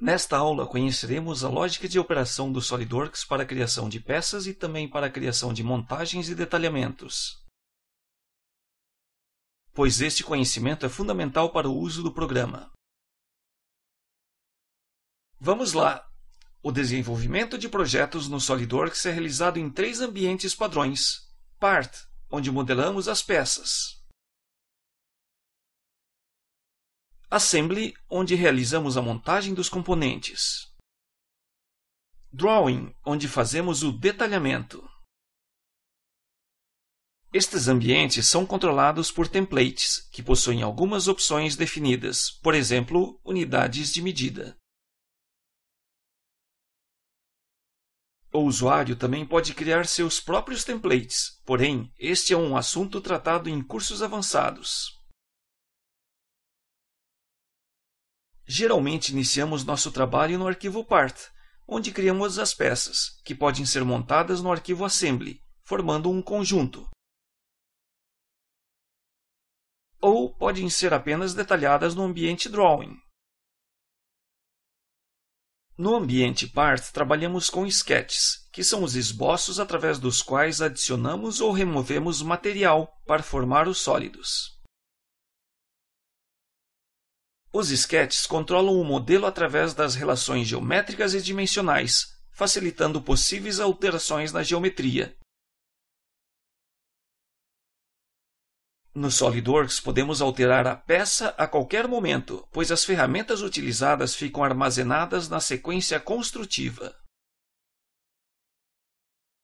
Nesta aula conheceremos a lógica de operação do SolidWorks para a criação de peças e também para a criação de montagens e detalhamentos. Pois este conhecimento é fundamental para o uso do programa. Vamos lá! O desenvolvimento de projetos no SolidWorks é realizado em três ambientes padrões. Part, onde modelamos as peças. Assembly, onde realizamos a montagem dos componentes. Drawing, onde fazemos o detalhamento. Estes ambientes são controlados por templates, que possuem algumas opções definidas, por exemplo, unidades de medida. O usuário também pode criar seus próprios templates, porém, este é um assunto tratado em cursos avançados. Geralmente iniciamos nosso trabalho no arquivo Part, onde criamos as peças, que podem ser montadas no arquivo Assembly, formando um conjunto. Ou podem ser apenas detalhadas no ambiente Drawing. No ambiente Part, trabalhamos com sketches, que são os esboços através dos quais adicionamos ou removemos material para formar os sólidos. Os sketches controlam o modelo através das relações geométricas e dimensionais, facilitando possíveis alterações na geometria. No SolidWorks, podemos alterar a peça a qualquer momento, pois as ferramentas utilizadas ficam armazenadas na sequência construtiva,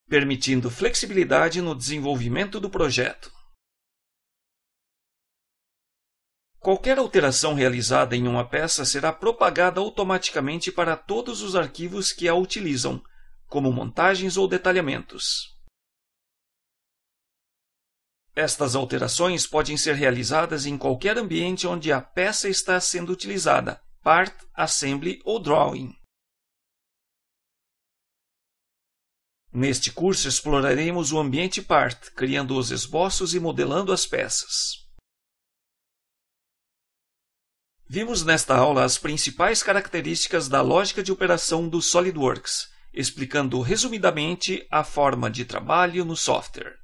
permitindo flexibilidade no desenvolvimento do projeto. Qualquer alteração realizada em uma peça será propagada automaticamente para todos os arquivos que a utilizam, como montagens ou detalhamentos. Estas alterações podem ser realizadas em qualquer ambiente onde a peça está sendo utilizada, Part, Assembly ou Drawing. Neste curso exploraremos o ambiente Part, criando os esboços e modelando as peças. Vimos nesta aula as principais características da lógica de operação do SolidWorks, explicando resumidamente a forma de trabalho no software.